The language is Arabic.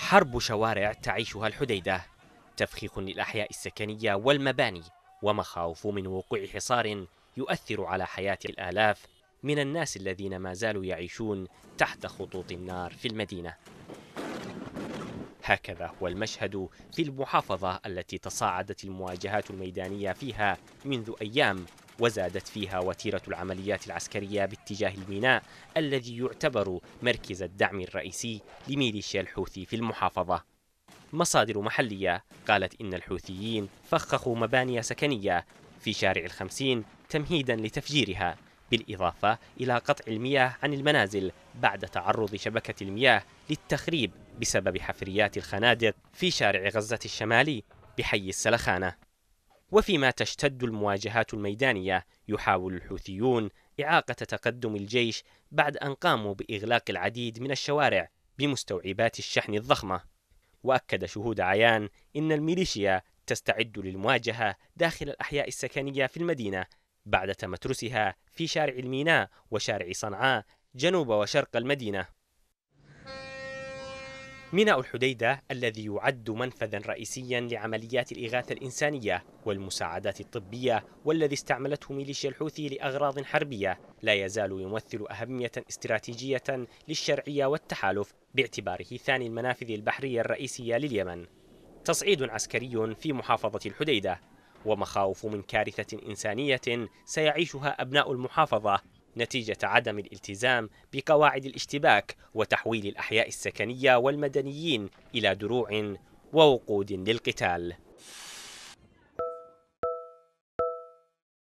حرب شوارع تعيشها الحديدة تفخيخ للأحياء السكنية والمباني ومخاوف من وقوع حصار يؤثر على حياة الآلاف من الناس الذين ما زالوا يعيشون تحت خطوط النار في المدينة. هكذا هو المشهد في المحافظة التي تصاعدت المواجهات الميدانية فيها منذ أيام وزادت فيها وتيرة العمليات العسكرية باتجاه الميناء الذي يعتبر مركز الدعم الرئيسي لميليشيا الحوثي في المحافظة. مصادر محلية قالت إن الحوثيين فخخوا مباني سكنية في شارع الخمسين تمهيدا لتفجيرها بالإضافة إلى قطع المياه عن المنازل بعد تعرض شبكة المياه للتخريب بسبب حفريات الخنادق في شارع غزة الشمالي بحي السلخانة. وفيما تشتد المواجهات الميدانية يحاول الحوثيون إعاقة تقدم الجيش بعد أن قاموا بإغلاق العديد من الشوارع بمستوعبات الشحن الضخمة. وأكد شهود عيان إن الميليشيا تستعد للمواجهة داخل الأحياء السكنية في المدينة بعد تمترسها في شارع الميناء وشارع صنعاء جنوب وشرق المدينة. ميناء الحديدة الذي يعد منفذا رئيسيا لعمليات الإغاثة الإنسانية والمساعدات الطبية والذي استعملته ميليشيا الحوثي لأغراض حربية. لا يزال يمثل أهمية استراتيجية للشرعية والتحالف باعتباره ثاني المنافذ البحرية الرئيسية لليمن. تصعيد عسكري في محافظة الحديدة. ومخاوف من كارثة إنسانية سيعيشها أبناء المحافظة نتيجة عدم الالتزام بقواعد الاشتباك وتحويل الأحياء السكنية والمدنيين إلى دروع ووقود للقتال.